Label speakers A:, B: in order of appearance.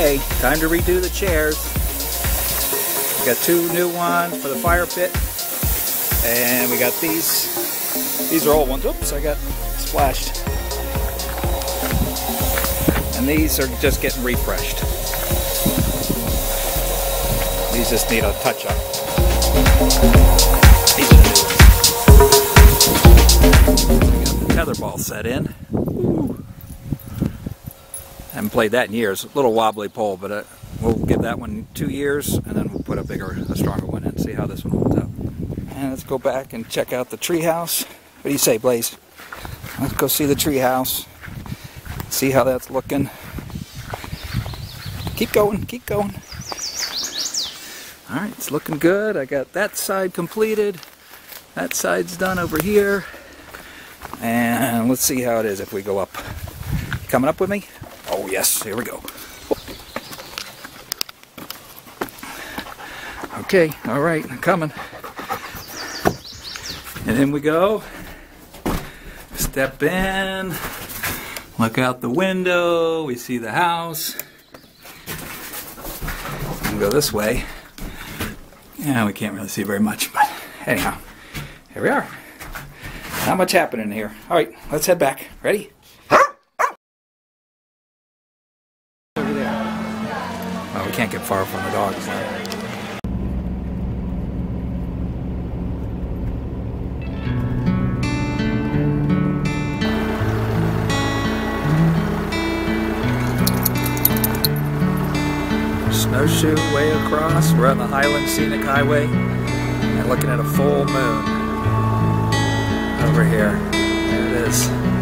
A: Okay, time to redo the chairs. We got two new ones for the fire pit. And we got these. These are old ones. Oops, I got splashed. And these are just getting refreshed. These just need a touch up. These are new ones. We got the tetherball set in. Haven't played that in years. A little wobbly pole, but uh, we'll give that one two years, and then we'll put a bigger, a stronger one in. See how this one holds up. And let's go back and check out the treehouse. What do you say, Blaze? Let's go see the treehouse. See how that's looking. Keep going, keep going. All right, it's looking good. I got that side completed. That side's done over here. And let's see how it is if we go up. Coming up with me? Oh yes, here we go. Okay, all right, I'm coming. And in we go. Step in. Look out the window. We see the house. And go this way. Yeah, we can't really see very much, but anyhow, here we are. Not much happening here. All right, let's head back. Ready? We can't get far from the dogs. Now. Snowshoe way across. We're on the Highland Scenic Highway and looking at a full moon over here. There it is.